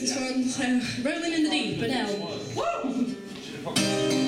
this one. So, rolling in the deep, but now. Woo!